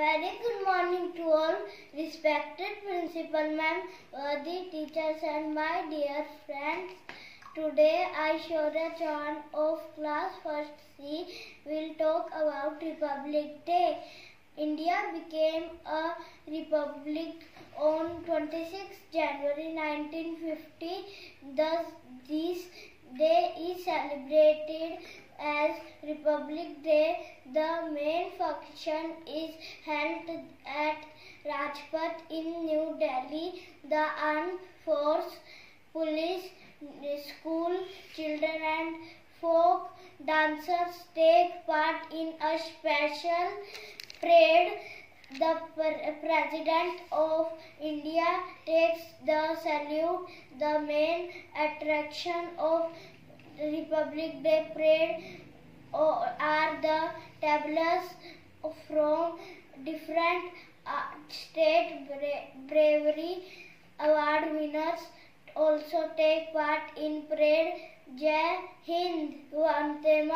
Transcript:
very good morning to all, respected principal ma'am, worthy teachers and my dear friends. Today I, Shorya Chan of class first C, will talk about Republic Day. India became a republic on 26 January 1950. Thus, this day is celebrated as Republic Day. The main function is held at Rajpath in New Delhi. The armed force, police, school, children and folk dancers take part in a special parade. The President of India takes the salute. The main attraction of Republic Day parade are the tablets from different uh, state bravery award winners also take part in parade. Jai Hind, Vande.